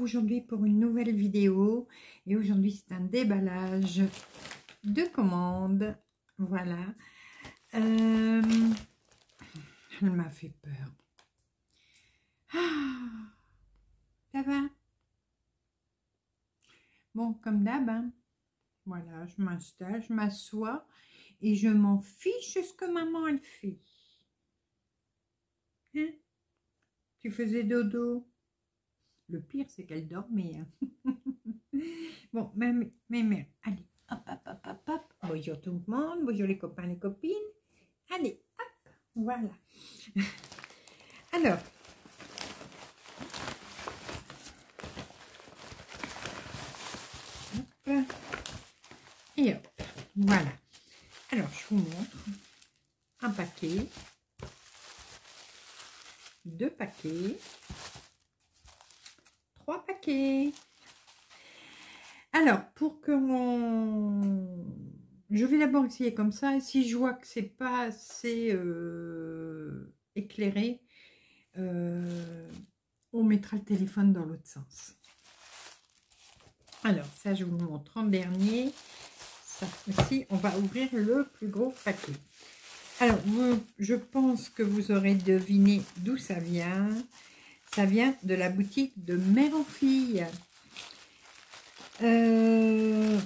aujourd'hui pour une nouvelle vidéo et aujourd'hui c'est un déballage de commandes, voilà. Euh, elle m'a fait peur. Ah, ça va? Bon, comme d'hab, hein. voilà, je m'installe, je m'assois et je m'en fiche ce que maman elle fait. Hein? Tu faisais dodo? Le pire, c'est qu'elle dormait. Hein. bon, mais, mais, mais, allez, hop, hop, hop, hop, hop. Bonjour tout le monde, bonjour les copains, les copines. Allez, hop, voilà. Alors, et hop, voilà. Alors, je vous montre un paquet, deux paquets, Alors, pour que mon... Je vais d'abord essayer comme ça. Si je vois que c'est pas assez euh, éclairé, euh, on mettra le téléphone dans l'autre sens. Alors, ça, je vous montre en dernier. Ça aussi, on va ouvrir le plus gros paquet. Alors, je pense que vous aurez deviné d'où ça vient. Ça vient de la boutique de Mère en Fille. Euh,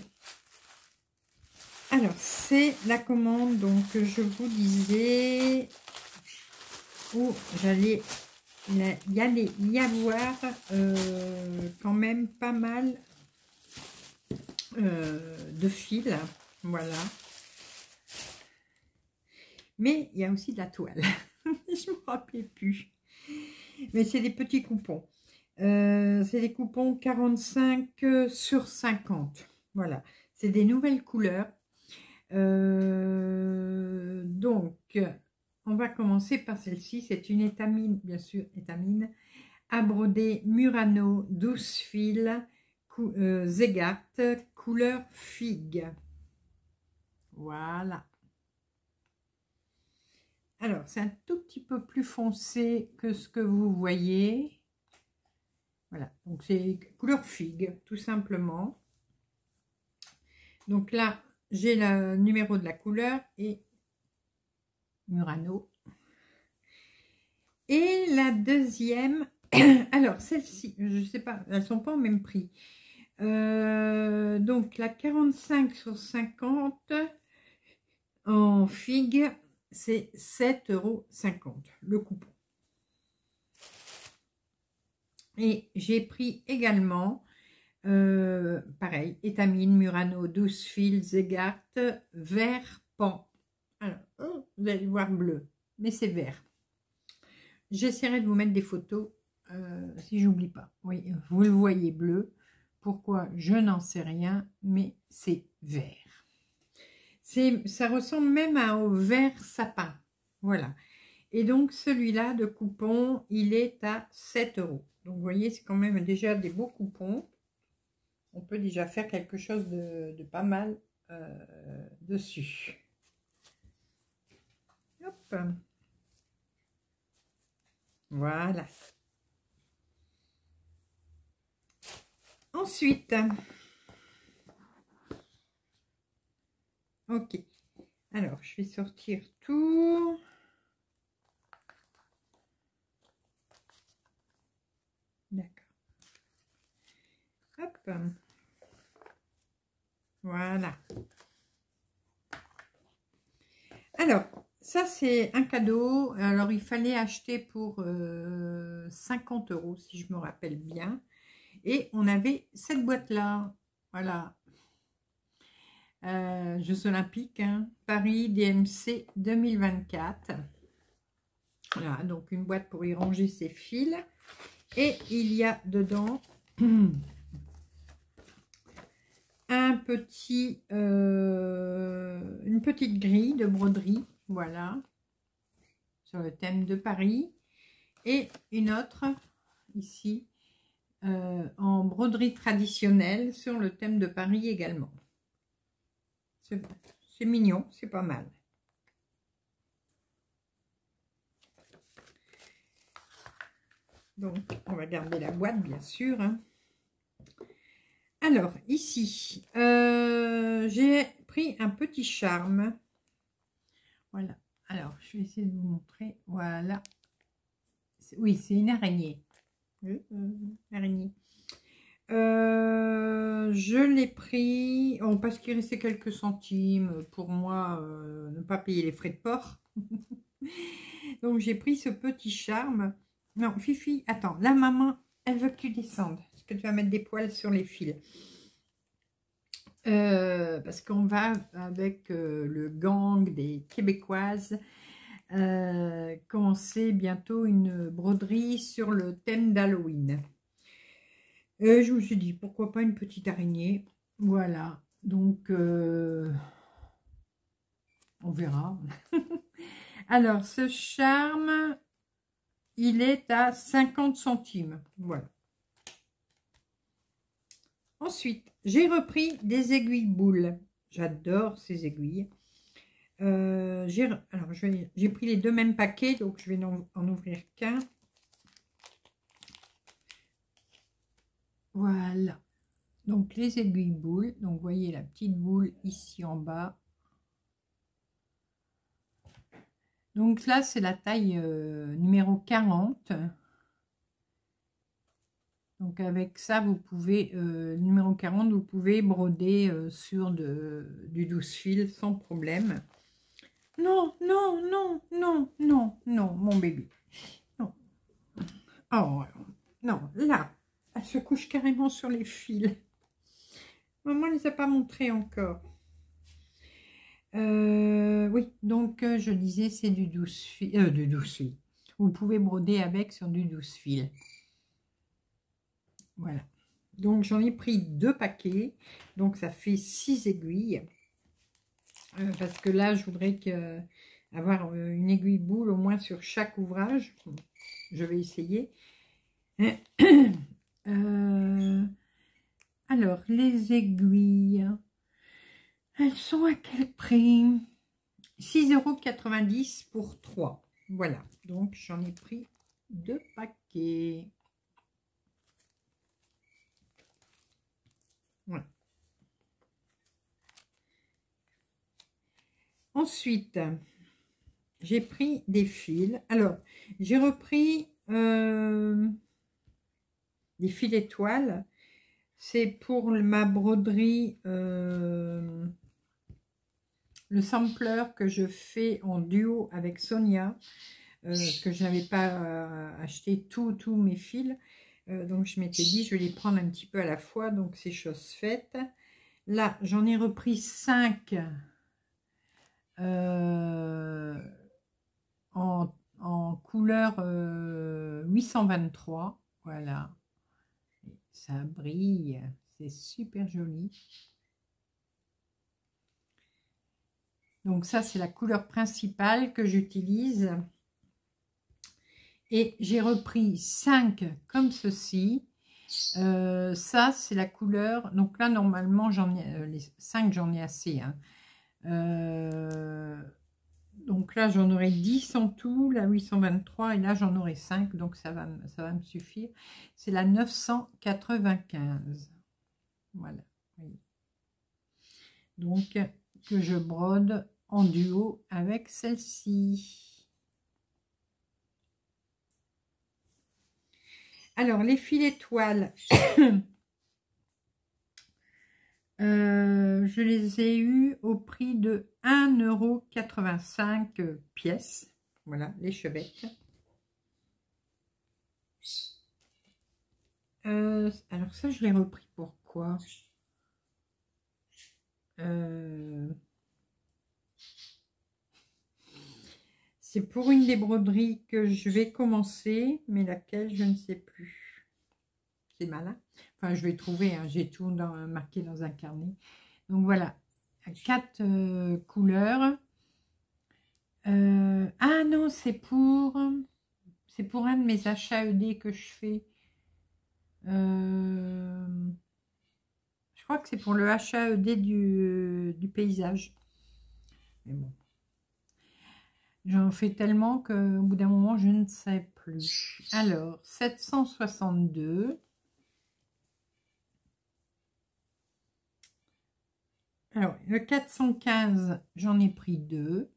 alors, c'est la commande, donc, je vous disais, où j'allais y avoir euh, quand même pas mal euh, de fils. Voilà. Mais il y a aussi de la toile. je ne me rappelais plus. Mais c'est des petits coupons. Euh, c'est des coupons 45 sur 50. Voilà. C'est des nouvelles couleurs. Euh, donc, on va commencer par celle-ci. C'est une étamine, bien sûr, étamine, à broder Murano 12 fils, euh, Zegart, couleur figue. Voilà. Alors, c'est un tout petit peu plus foncé que ce que vous voyez. Voilà, donc c'est couleur figue, tout simplement. Donc là, j'ai le numéro de la couleur et Murano. Et la deuxième, alors celle-ci, je ne sais pas, elles sont pas au même prix. Euh, donc la 45 sur 50 en figue, c'est 7,50 euros le coupon. Et j'ai pris également, euh, pareil, étamine, Murano, 12 fils, Zegart, vert pan. Oh, vous allez voir bleu, mais c'est vert. J'essaierai de vous mettre des photos euh, si j'oublie pas. Oui, vous le voyez bleu. Pourquoi? Je n'en sais rien, mais c'est vert ça ressemble même à au vert sapin. Voilà. Et donc, celui-là de coupon, il est à 7 euros. Donc, vous voyez, c'est quand même déjà des beaux coupons. On peut déjà faire quelque chose de, pas mal euh, dessus. Hop. Voilà. Ensuite, Ok. Alors, je vais sortir tout. D'accord. Hop. Voilà. Alors, ça c'est un cadeau. Alors, il fallait acheter pour 50 euh, euros, si je me rappelle bien. Et on avait cette boîte-là. Voilà. Euh, Jeux Olympiques, hein. Paris DMC 2024. Voilà, donc une boîte pour y ranger ses fils. Et il y a dedans un petit, euh, une petite grille de broderie, voilà, sur le thème de Paris. Et une autre, ici, euh, en broderie traditionnelle, sur le thème de Paris également. C'est mignon, c'est pas mal. Donc, on va garder la boîte, bien sûr. Hein. Alors, ici, euh, j'ai pris un petit charme. Voilà. Alors, je vais essayer de vous montrer. Voilà. Oui, c'est une araignée. Euh, araignée. Euh, je l'ai pris parce qu'il restait quelques centimes pour moi ne pas payer les frais de port. Donc j'ai pris ce petit charme. Non, Fifi, attends, la maman, elle veut que tu descendes. Est-ce que tu vas mettre des poils sur les fils euh, Parce qu'on va avec euh, le gang des Québécoises euh, commencer bientôt une broderie sur le thème d'Halloween. Je me suis dit, pourquoi pas une petite araignée? Voilà, donc on verra. Alors, ce charme, il est à 50 centimes. Voilà. Ensuite, j'ai repris des aiguilles boules. J'adore ces aiguilles. Euh, j'ai pris les deux mêmes paquets, donc je vais en ouvrir qu'un. Voilà. Donc, les aiguilles boules. Donc, vous voyez la petite boule ici en bas. Donc là, c'est la taille euh, numéro 40. Donc avec ça, vous pouvez, euh, numéro 40, vous pouvez broder euh, sur du 12 fil sans problème. Non, non, non, non, non, non, mon bébé. Non. Oh, non, là, elle se couche carrément sur les fils. Maman ne les a pas montrés encore. Euh, oui, donc euh, je disais c'est du 12 fil, euh, du 12 fil. Vous pouvez broder avec sur du 12 fil. Voilà. Donc j'en ai pris deux paquets. Donc ça fait six aiguilles. parce que là, je voudrais que, avoir une aiguille boule au moins sur chaque ouvrage. Je vais essayer. alors, les aiguilles. Elles sont à quel prix? 6,90€ pour 3. Voilà, donc j'en ai pris deux paquets. Ensuite, j'ai pris des fils. Alors, j'ai repris euh, des fils étoiles. C'est pour ma broderie euh, le sampler que je fais en duo avec Sonia, euh, parce que je n'avais pas euh, acheté tous mes fils. Donc je m'étais dit, je vais les prendre un petit peu à la fois, donc c'est chose faite. Là, j'en ai repris 5 en, en, couleur 823. Voilà, ça brille, c'est super joli. Donc ça, c'est la couleur principale que j'utilise. Et j'ai repris 5 comme ceci. Euh, ça, c'est la couleur. Donc là, normalement, j'en ai euh, les 5, j'en ai assez. Hein. Euh, donc là, j'en aurai 10 en tout, la 823, et là, j'en aurai 5, donc ça va, ça va me suffire. C'est la 995. Voilà. Donc, que je brode en duo avec celle-ci. Alors, les filets toiles, euh, je les ai eus au prix de 1,85€ pièces. Voilà, les chevettes. Euh, alors ça, je l'ai repris pourquoi euh, C'est pour une des broderies que je vais commencer, mais laquelle, je ne sais plus. C'est malin. Enfin, je vais trouver, hein, j'ai tout marqué dans un carnet. Donc voilà, quatre euh, couleurs. Euh, ah non, c'est pour, c'est pour un de mes achats ED que je fais. Euh, je crois que c'est pour le achat ED du, du paysage. Mais bon, J'en fais tellement qu'au bout d'un moment, je ne sais plus. Alors, 762. Alors, le 415, j'en ai pris deux.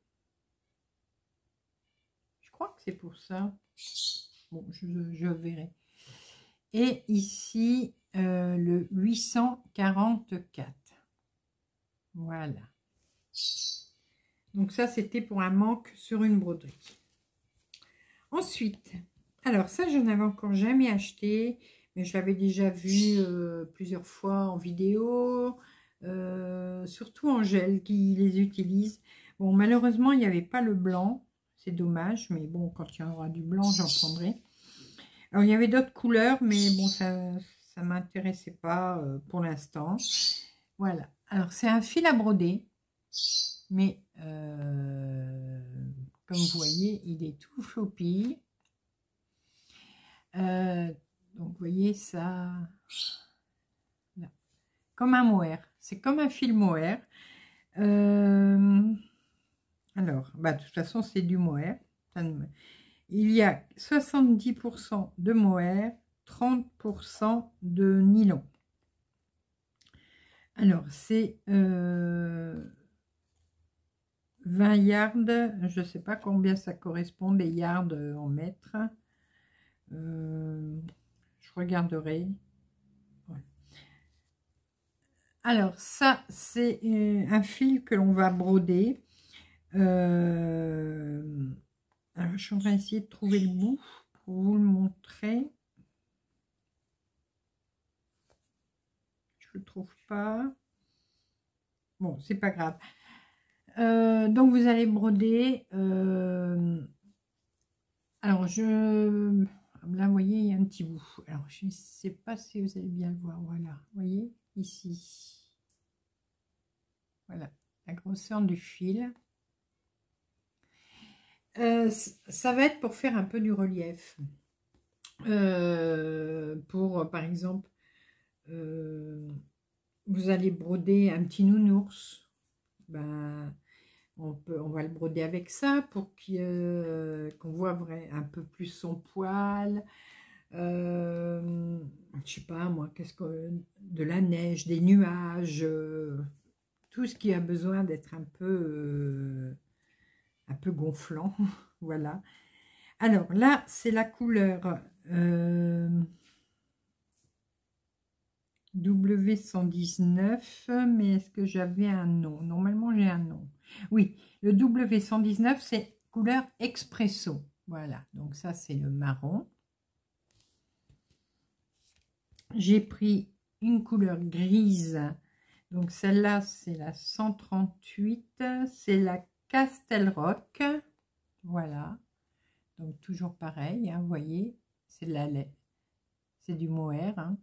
Je crois que c'est pour ça. Bon, je, verrai. Et ici, euh, le 844. Voilà. Donc ça, c'était pour un manque sur une broderie. Ensuite, alors ça, je n'avais encore jamais acheté, mais je l'avais déjà vu euh, plusieurs fois en vidéo, euh, surtout Angèle qui les utilise. Bon, malheureusement, il n'y avait pas le blanc, c'est dommage, mais bon, quand il y aura du blanc, j'en prendrai. Alors, il y avait d'autres couleurs, mais bon, ça ne m'intéressait pas euh, pour l'instant. Voilà. Alors, c'est un fil à broder, mais euh, comme vous voyez, il est tout floppy. Donc, vous voyez, ça... Comme un mohair. C'est comme un fil mohair. alors, bah, de toute façon, c'est du mohair. Il y a 70% de mohair, 30% de nylon. Alors, c'est 20 euh, yards, je ne sais pas combien ça correspond, des yards en mètres. Euh, je regarderai. Alors, ça, c'est euh, un fil que l'on va broder. Alors, je train d'essayer de trouver le bout pour vous le montrer. Je ne le trouve pas. Bon, c'est pas grave. Euh, donc, vous allez broder. Euh, alors, je... Là, vous voyez, il y a un petit bout. Alors, je ne sais pas si vous allez bien le voir. Voilà, vous voyez, Voilà, la grosseur du fil. Euh, ça va être pour faire un peu du relief. Euh, pour, par exemple, euh, vous allez broder un petit nounours. Ben, on, peut, va le broder avec ça pour qu'on voit vrai, un peu plus son poil. Je sais pas moi, qu'est-ce que de la neige, des nuages, tout ce qui a besoin d'être un peu un peu gonflant, voilà. Alors là, c'est la couleur euh, W119, mais est-ce que j'avais un nom? Normalement, j'ai un nom. Oui, le W119, c'est couleur expresso. Voilà, donc ça, c'est le marron. J'ai pris une couleur grise. Donc celle-là, c'est la 138. C'est la Castelrock. Voilà. Donc toujours pareil, hein, vous voyez, c'est la lait. C'est du mohair. Hein.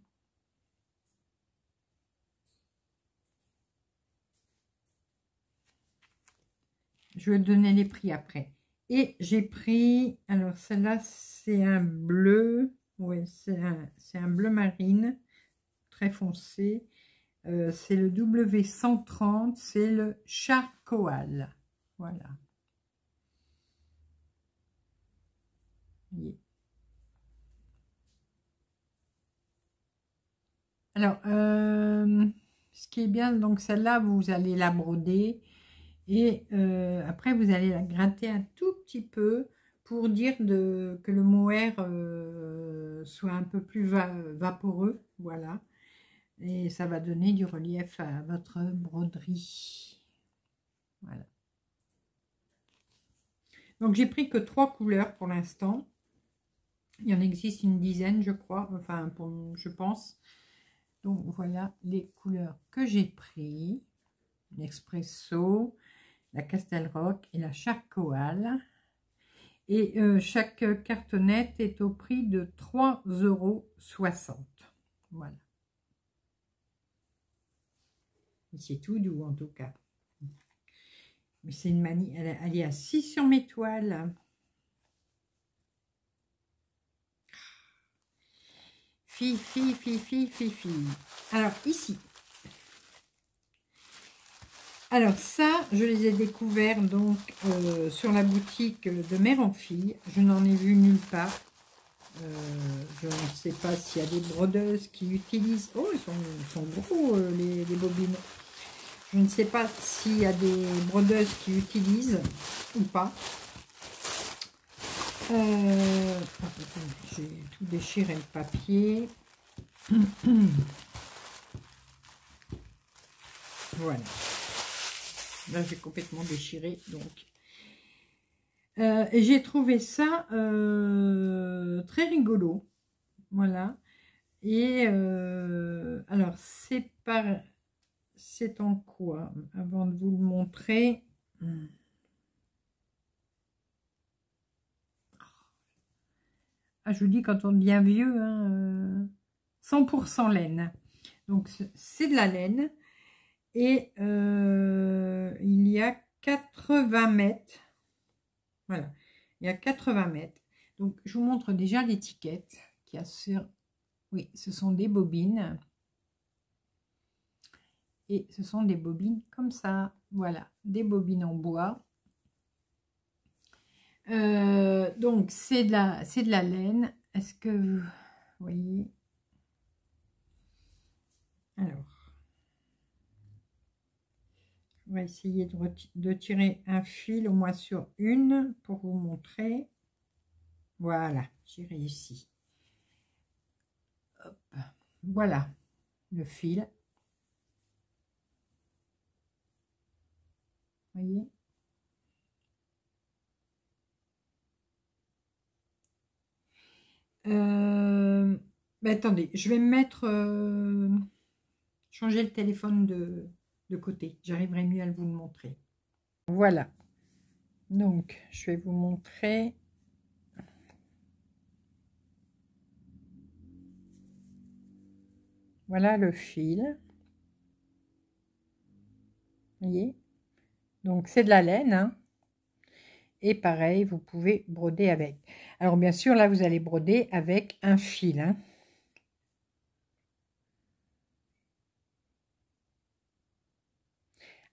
Je vais donner les prix après. Et j'ai pris, alors celle-là, c'est un bleu. Oui, c'est un, bleu marine, très foncé. Euh, c'est le W130, c'est le charcoal. Voilà. Alors, euh, ce qui est bien, donc celle-là, vous allez la broder et euh, après vous allez la gratter un tout petit peu pour dire que le mohair euh, soit un peu plus vaporeux, voilà. Et ça va donner du relief à votre broderie. Voilà. Donc j'ai pris que trois couleurs pour l'instant. Il y en existe une dizaine, je crois, enfin, je pense. Donc voilà les couleurs que j'ai pris. L'espresso, la Castel Rock et la Charcoal. Et euh, chaque cartonnette est au prix de 3,60 euros. Voilà. C'est tout doux en tout cas. Mais c'est une manie, elle, est assise sur mes toiles. Fille, fille, fille, fille, fille, fille. Alors, ici. Alors, ça, je les ai découverts donc euh, sur la boutique de Mère en Fille. Je n'en ai vu nulle part. Euh, je ne sais pas s'il y a des brodeuses qui utilisent... Oh, ils sont, gros, euh, les, bobines. Je ne sais pas s'il y a des brodeuses qui utilisent ou pas. J'ai tout déchiré le papier. voilà. Là, j'ai complètement déchiré, donc euh, j'ai trouvé ça euh, très rigolo. Voilà. Et euh, alors, c'est par... C'est en quoi Avant de vous le montrer... Ah, je vous dis, quand on devient vieux, 100% hein, laine. Donc, c'est de la laine. Et il y a 80 mètres voilà, il y a 80 mètres. Donc, je vous montre déjà l'étiquette qui a sur... Oui, ce sont des bobines. Et ce sont des bobines comme ça. Voilà, des bobines en bois. Euh, donc, c'est de, la, de la laine. Est-ce que vous voyez? Alors, on va essayer de, tirer un fil au moins sur une pour vous montrer. Voilà, j'ai réussi. Voilà le fil. voyez? Euh, ben, attendez, je vais me mettre... Euh, changer le téléphone de, de côté. J'arriverai mieux à vous le montrer. Voilà. Donc, je vais vous montrer. Voilà le fil. Voyez? Donc, c'est de la laine. Hein. Et pareil, vous pouvez broder avec. Alors, bien sûr, là, vous allez broder avec un fil. Hein.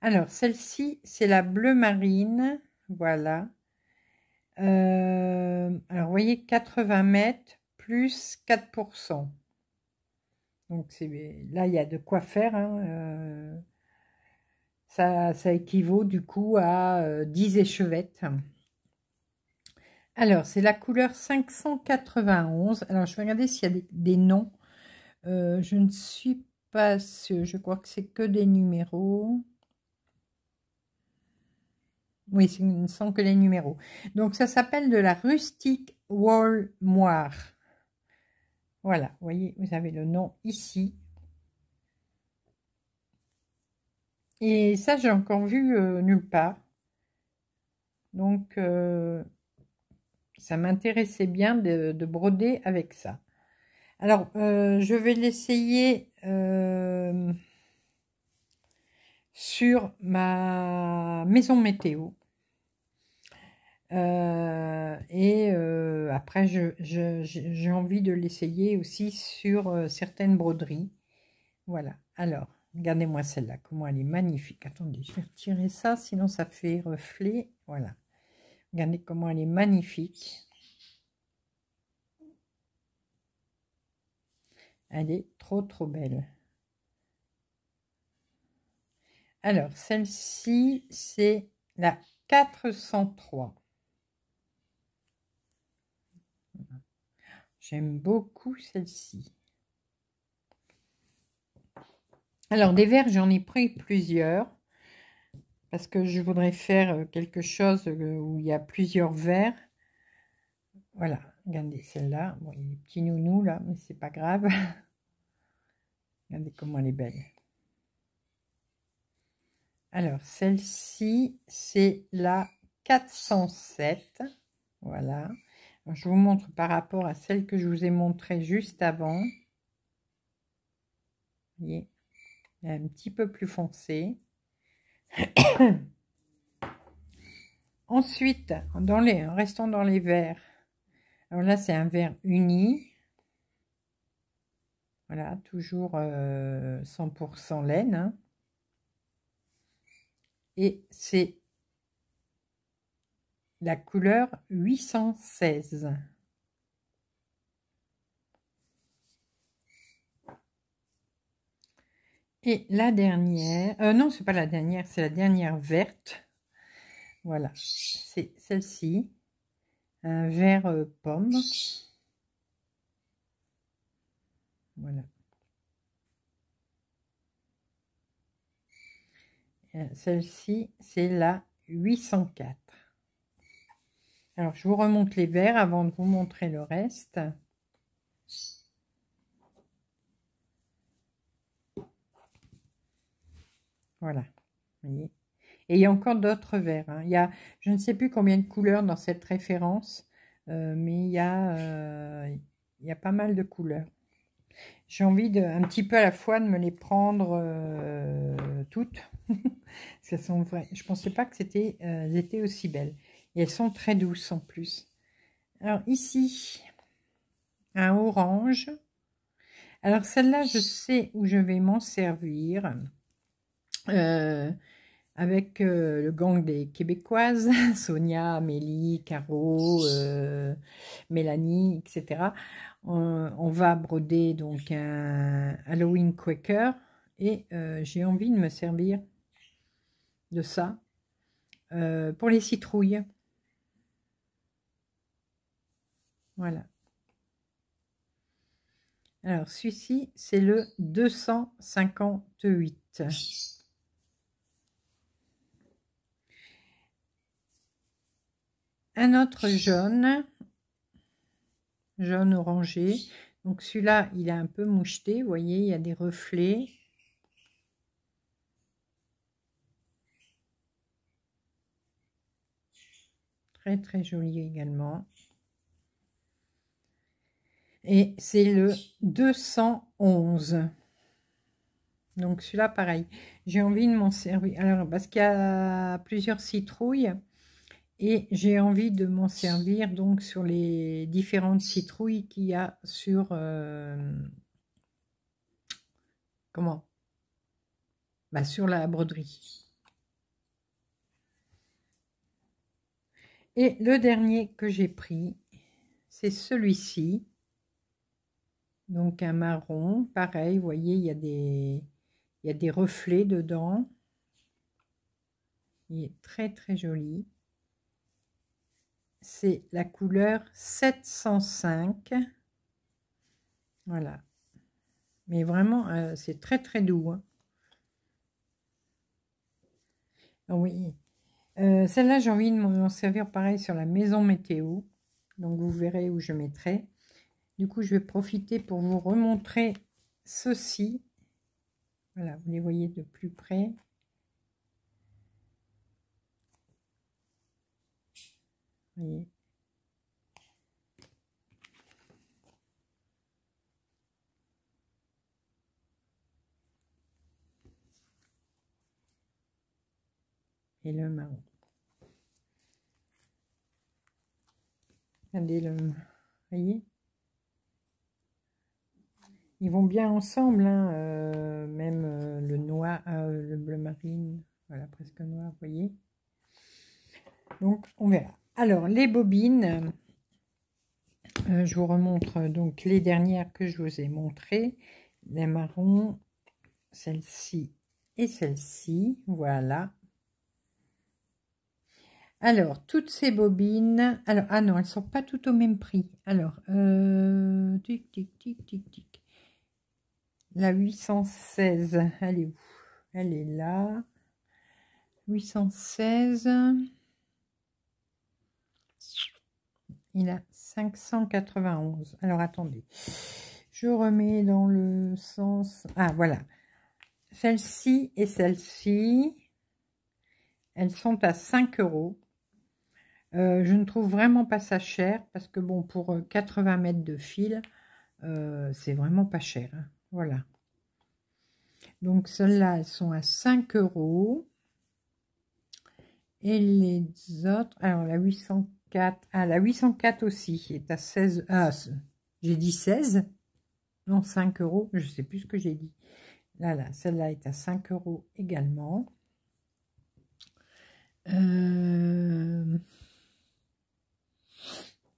Alors, celle-ci, c'est la bleu marine. Voilà. Euh, alors, vous voyez, 80 mètres plus 4%. Donc, là, il y a de quoi faire. Hein, euh, ça, ça, équivaut du coup à 10 euh, échevettes. Alors, c'est la couleur 591. Alors, je vais regarder s'il y a des, noms. je ne suis pas sûre. Je crois que c'est que des numéros. Oui, ce ne sont que les numéros. Donc, ça s'appelle de la rustique wall moire. Voilà, vous voyez, vous avez le nom ici. Et ça, j'ai encore vu euh, nulle part. Donc, euh, ça m'intéressait bien de, broder avec ça. Alors, euh, je vais l'essayer sur ma maison météo. Euh, et euh, après, j'ai envie de l'essayer aussi sur euh, certaines broderies. Voilà. Alors, regardez-moi celle-là, comment elle est magnifique. Attendez, je vais retirer ça, sinon ça fait reflet. Voilà. Regardez comment elle est magnifique. Elle est trop, trop belle. Alors, celle-ci, c'est la 403. J'aime beaucoup celle-ci. Alors, des verres, j'en ai pris plusieurs. Parce que je voudrais faire euh, quelque chose euh, où il y a plusieurs verres. Voilà, regardez celle-là. Bon, il y a des petits nounous là, mais c'est pas grave. regardez comment elle est belle. Alors, celle-ci, c'est la 407. Voilà. Je vous montre par rapport à celle que je vous ai montrée juste avant. Vous voyez, est un petit peu plus foncée. Ensuite, dans les, restant dans les verres, alors là c'est un verre uni. Voilà, toujours 100% euh, laine. Hein et c'est la couleur 816. Et la dernière, euh, non, c'est pas la dernière, c'est la dernière verte. Voilà, c'est celle-ci, un vert euh, pomme. Voilà. Celle-ci, c'est la 804. Alors, je vous remonte les verres avant de vous montrer le reste. Voilà. Et il y a encore d'autres verres. Hein. Il y a, je ne sais plus combien de couleurs dans cette référence, euh, mais il y, a, euh, il y a pas mal de couleurs. J'ai envie de, un petit peu à la fois de me les prendre euh, toutes. elles sont vraies. Je ne pensais pas que c'était elles étaient aussi belles. Et elles sont très douces en plus. Alors ici, un orange. Alors celle-là, je sais où je vais m'en servir. Euh, avec euh, le gang des Québécoises, Sonia, Amélie, Caro, euh, Mélanie, etc. On, va broder donc un Halloween Quaker et j'ai envie de me servir de ça pour les citrouilles. Voilà. Alors, celui-ci, c'est le 258. Un autre jaune, jaune orangé. Donc celui-là, il est un peu moucheté, vous voyez, il y a des reflets. Très très joli également. Et c'est le 211. Donc celui-là, pareil. J'ai envie de m'en servir. Alors, parce qu'il y a plusieurs citrouilles. Et j'ai envie de m'en servir donc sur les différentes citrouilles qu'il y a sur... Euh, comment? Bah, Sur la broderie. Et le dernier que j'ai pris, c'est celui-ci. Donc un marron, pareil, vous voyez, il y des, il y a des reflets dedans. Il est très très joli c'est la couleur 705. Voilà. Mais vraiment, euh, c'est très très doux. Hein. Ah oui. Euh, celle-là, j'ai envie de m'en servir pareil sur la maison météo. Donc, vous verrez où je mettrai. Du coup, je vais profiter pour vous remontrer ceci. Voilà, vous les voyez de plus près. Et le marron. Regardez le... voyez? Ils vont bien ensemble, hein, euh, même euh, le noir, euh, le bleu marine, voilà, presque noir, vous voyez? Donc, on verra. Alors, les bobines, euh, je vous remontre donc les dernières que je vous ai montrées. Les marrons, celle-ci et celle-ci, voilà. Alors, toutes ces bobines, alors, ah non, elles sont pas toutes au même prix. Alors, euh, tic, tic, tic, tic, tic. La 816, elle est où? Elle est là. 816. Il a 591. Alors, attendez. Je remets dans le sens... Ah, voilà. Celle-ci et celle-ci, elles sont à 5 euros. Euh, je ne trouve vraiment pas ça cher parce que, bon, pour 80 mètres de fil, euh, c'est vraiment pas cher. Hein. Voilà. Donc, celles-là, elles sont à 5 euros. Et les autres, alors la 800 ah, la 804 aussi est à 16. Ah, j'ai dit 16. Non, 5 euros. Je sais plus ce que j'ai dit. Là, là, celle-là est à 5 euros également. Euh,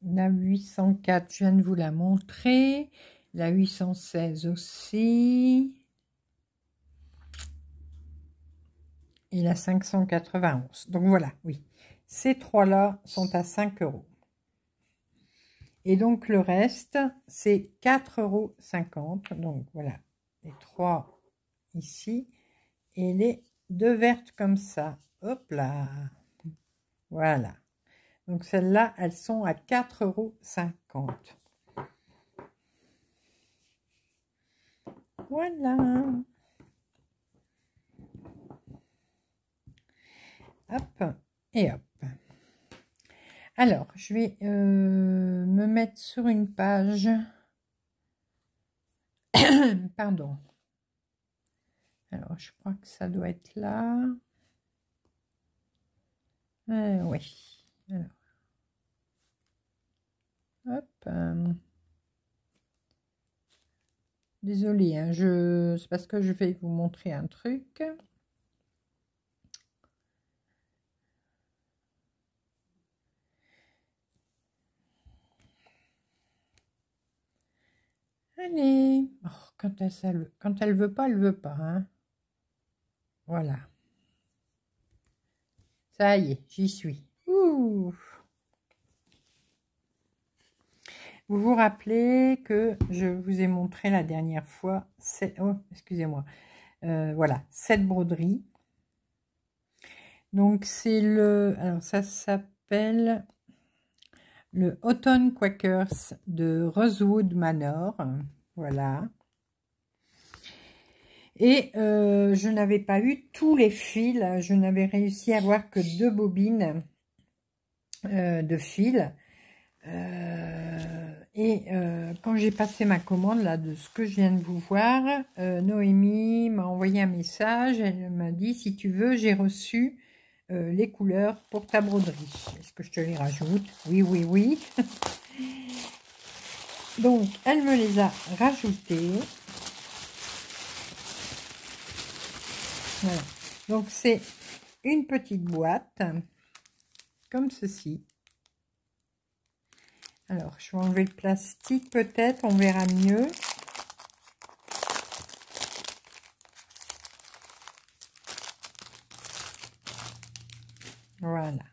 la 804, je viens de vous la montrer. La 816 aussi. et la 591. Donc voilà, oui. Ces trois-là sont à 5 euros. Et donc le reste, c'est 4,50 euros. Donc voilà, les trois ici et les deux vertes comme ça. Hop là. Voilà. Donc celles-là, elles sont à 4,50 euros. Voilà. Hop et hop. Alors, je vais euh, me mettre sur une page. Pardon. Alors, je crois que ça doit être là. Euh, oui. Alors. Hop. Euh. Désolée, hein, je... c'est parce que je vais vous montrer un truc. Oh, quand elle, veut pas, elle veut pas. Hein. Voilà. Ça y est, j'y suis. Vous vous rappelez que je vous ai montré la dernière fois, oh, excusez-moi, euh, voilà, cette broderie. Donc c'est le, alors ça s'appelle le Autumn Quakers de Rosewood Manor, voilà. Et euh, je n'avais pas eu tous les fils, je n'avais réussi à avoir que deux bobines euh, de fils. Euh, et quand j'ai passé ma commande là de ce que je viens de vous voir, Noémie m'a envoyé un message, elle m'a dit si tu veux j'ai reçu les couleurs pour ta broderie. Est-ce que je te les rajoute? Oui, oui, oui. Donc elle me les a rajoutées. Donc c'est une petite boîte comme ceci. Alors je vais enlever le plastique peut-être, on verra mieux. Voilà.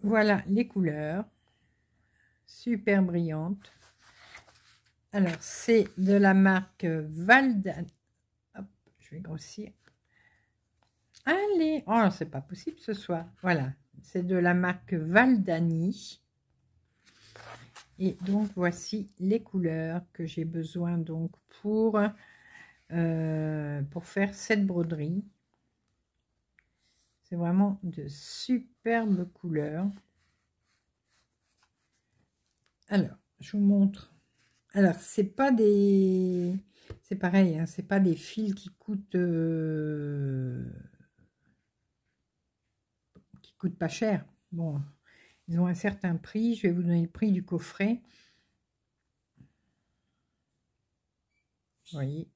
Voilà les couleurs. Super brillantes. Alors, c'est de la marque Valdan vais grossir. Allez, oh, c'est pas possible ce soir. Voilà, c'est de la marque Valdani. Et donc, voici les couleurs que j'ai besoin donc pour, euh, pour faire cette broderie. C'est vraiment de superbes couleurs. Alors, je vous montre. Alors, c'est pas des c'est pareil, hein, c'est pas des fils qui coûtent euh, qui coûtent pas cher. Bon, ils ont un certain prix. Je vais vous donner le prix du coffret. Voyez.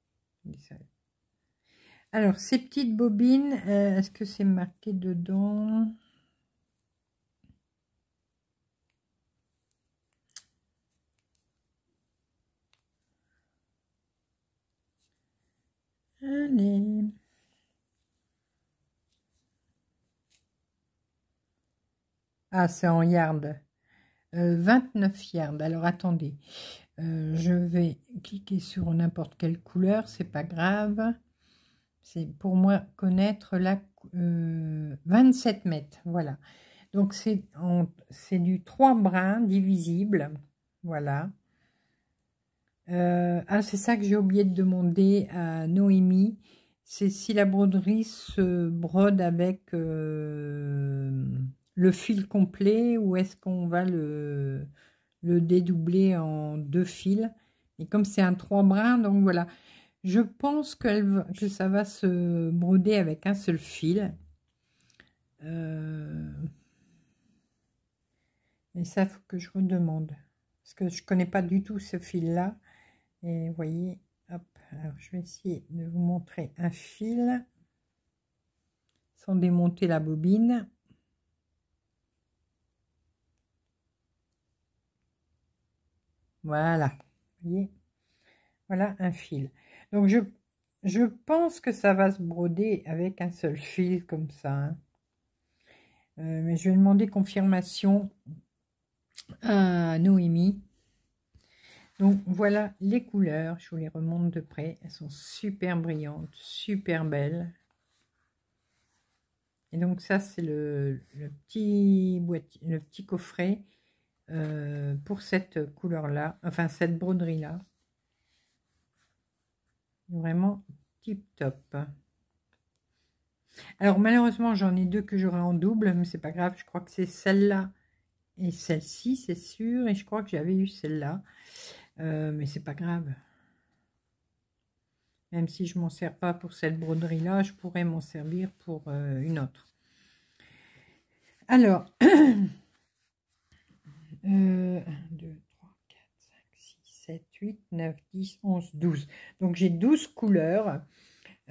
Alors, ces petites bobines, euh, est-ce que c'est marqué dedans? Allez. Ah, c'est en yard. 29 euh, yards. Alors, attendez. Euh, je vais cliquer sur n'importe quelle couleur. C'est pas grave. C'est pour moi connaître la... 27 euh, mètres. Voilà. Donc, c'est du 3 brins divisibles. Voilà. Euh, ah, c'est ça que j'ai oublié de demander à Noémie. C'est si la broderie se brode avec euh, le fil complet ou est-ce qu'on va le, le dédoubler en deux fils? Et comme c'est un trois brins, donc voilà. Je pense que ça va se broder avec un seul fil. Euh, mais ça, faut que je redemande. Parce que je connais pas du tout ce fil-là. Et voyez, je vais essayer de vous montrer un fil sans démonter la bobine. Voilà, voyez, voilà un fil. Donc je, pense que ça va se broder avec un seul fil comme ça. Hein. Euh, mais je vais demander confirmation à Noémie. Donc voilà les couleurs, je vous les remonte de près. Elles sont super brillantes, super belles. Et donc ça c'est le, petit le petit coffret euh, pour cette couleur là, enfin cette broderie là. Vraiment tip top. Alors malheureusement j'en ai deux que j'aurai en double, mais c'est pas grave, je crois que c'est celle-là et celle-ci, c'est sûr, et je crois que j'avais eu celle-là, euh, mais c'est pas grave. Même si je m'en sers pas pour cette broderie-là, je pourrais m'en servir pour euh, une autre. Alors, 1, 2, 3, 4, 5, 6, 7, 8, 9, 10, 11, 12. Donc j'ai 12 couleurs.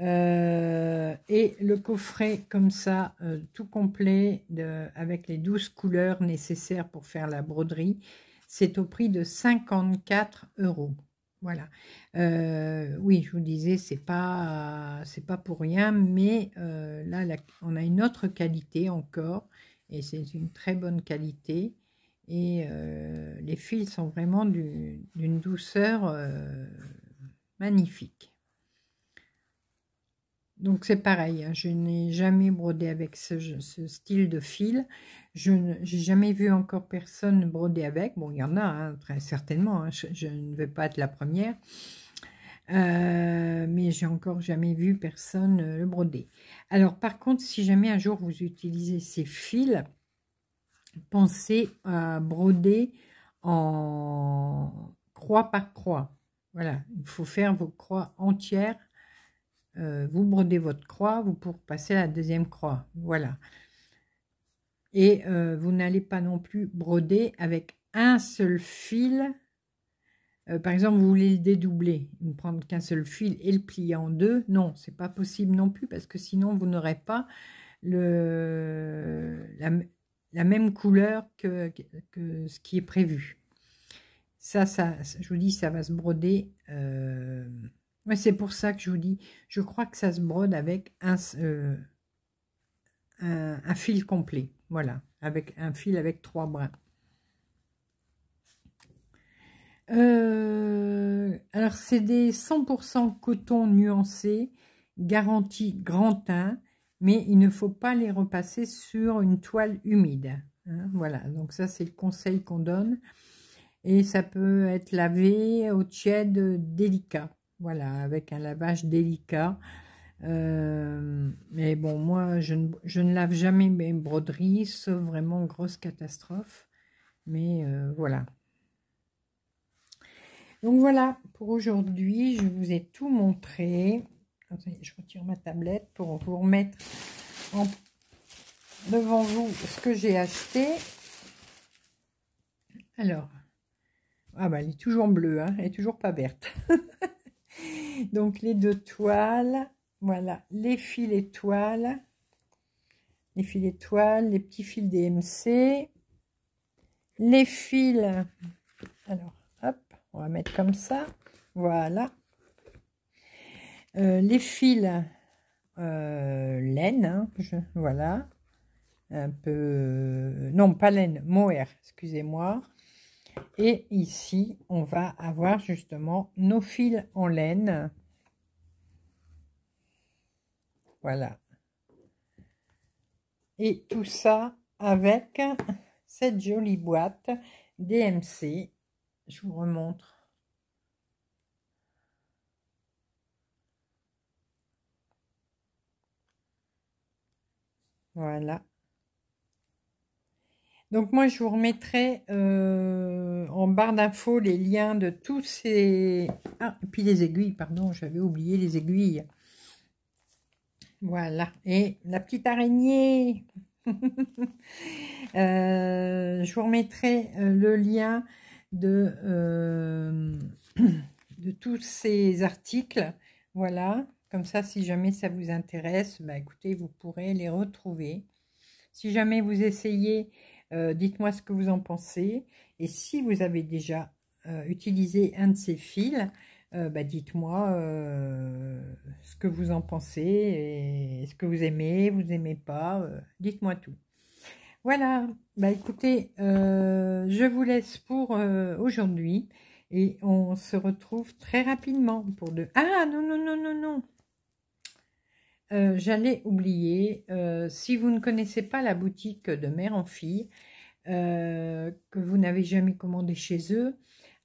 Euh, et le coffret comme ça, euh, tout complet, avec les 12 couleurs nécessaires pour faire la broderie, c'est au prix de 54 euros. Voilà. Euh, oui, je vous disais, c'est pas c'est pas pour rien, mais là, on a une autre qualité encore, et c'est une très bonne qualité. Et les fils sont vraiment d'une douceur magnifique. Donc c'est pareil, hein, je n'ai jamais brodé avec ce, style de fil. Je n'ai jamais vu encore personne broder avec. Bon, il y en a, hein, très certainement. Hein, je, ne vais pas être la première. Euh, mais j'ai encore jamais vu personne euh, le broder. Alors par contre, si jamais un jour vous utilisez ces fils, pensez à broder en croix par croix. Voilà, il faut faire vos croix entières euh, vous brodez votre croix, vous pour passer à la deuxième croix. Voilà. Et euh, vous n'allez pas non plus broder avec un seul fil. Euh, par exemple, vous voulez le dédoubler, ne prendre qu'un seul fil et le plier en deux. Non, c'est pas possible non plus parce que sinon vous n'aurez pas le, la, même couleur que, ce qui est prévu. Ça, ça, je vous dis, ça va se broder c'est pour ça que je vous dis, je crois que ça se brode avec un, euh, un, fil complet. Voilà, avec un fil avec trois brins. Euh, alors, c'est des 100% coton nuancé, garantie grand teint, mais il ne faut pas les repasser sur une toile humide. Hein, voilà, donc ça, c'est le conseil qu'on donne. Et ça peut être lavé au tiède délicat. Voilà, avec un lavage délicat. Euh, mais bon, moi, je ne, lave jamais mes broderies, sauf vraiment grosse catastrophe. Mais euh, voilà. Donc voilà, pour aujourd'hui, je vous ai tout montré. Je retire ma tablette pour vous remettre devant vous ce que j'ai acheté. Alors, ah bah elle est toujours bleue, hein, elle est toujours pas verte. Donc les deux toiles, voilà, les fils étoiles, les fils étoiles, les petits fils DMC, les fils, alors hop, on va mettre comme ça, voilà, euh, les fils euh, laine, hein, voilà, un peu, non pas laine, mohair, excusez-moi, et ici, on va avoir justement nos fils en laine. Voilà. Et tout ça avec cette jolie boîte DMC. Je vous remontre. Voilà. Donc moi, je vous remettrai euh, en barre d'infos les liens de tous ces... Ah, puis les aiguilles, pardon, j'avais oublié les aiguilles. Voilà, et la petite araignée euh, Je vous remettrai euh, le lien de, de tous ces articles. Voilà, comme ça, si jamais ça vous intéresse, bah, écoutez, vous pourrez les retrouver. Si jamais vous essayez euh, dites-moi ce que vous en pensez. Et si vous avez déjà euh, utilisé un de ces fils, bah, dites-moi ce que vous en pensez, et ce que vous aimez, vous aimez pas, dites-moi tout. Voilà, bah écoutez, je vous laisse pour aujourd'hui et on se retrouve très rapidement pour de... Ah non, non, non, non, non euh, J'allais oublier, euh, si vous ne connaissez pas la boutique de mère en fille, euh, que vous n'avez jamais commandé chez eux,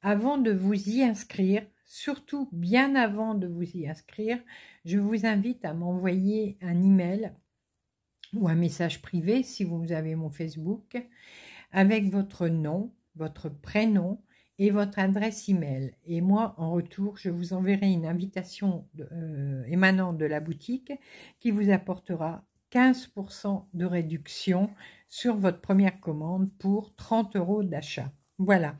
avant de vous y inscrire, surtout bien avant de vous y inscrire, je vous invite à m'envoyer un email ou un message privé si vous avez mon Facebook avec votre nom, votre prénom, et votre adresse email. Et moi, en retour, je vous enverrai une invitation euh, émanant de la boutique qui vous apportera 15% de réduction sur votre première commande pour 30 euros d'achat. Voilà.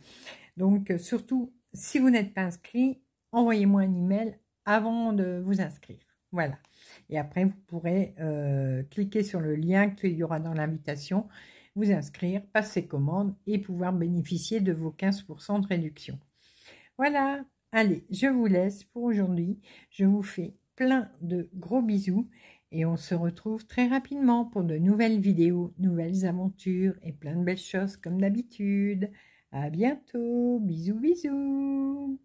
Donc, surtout, si vous n'êtes pas inscrit, envoyez-moi un email avant de vous inscrire. Voilà. Et après, vous pourrez euh, cliquer sur le lien qu'il y aura dans l'invitation vous inscrire, passer commande et pouvoir bénéficier de vos 15% de réduction. Voilà, allez, je vous laisse pour aujourd'hui. Je vous fais plein de gros bisous et on se retrouve très rapidement pour de nouvelles vidéos, nouvelles aventures et plein de belles choses comme d'habitude. À bientôt, bisous bisous.